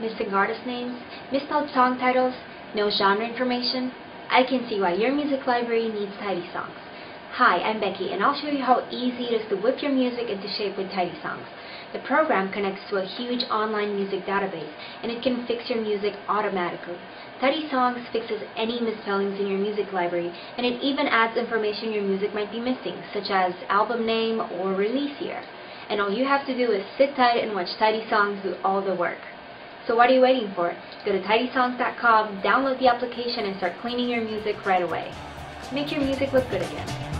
missing artist names, misspelled song titles, no genre information? I can see why your music library needs Tidy Songs. Hi, I'm Becky and I'll show you how easy it is to whip your music into shape with Tidy Songs. The program connects to a huge online music database and it can fix your music automatically. Tidy Songs fixes any misspellings in your music library and it even adds information your music might be missing, such as album name or release year. And all you have to do is sit tight and watch Tidy Songs do all the work. So what are you waiting for? Go to tidysongs.com, download the application and start cleaning your music right away. Make your music look good again.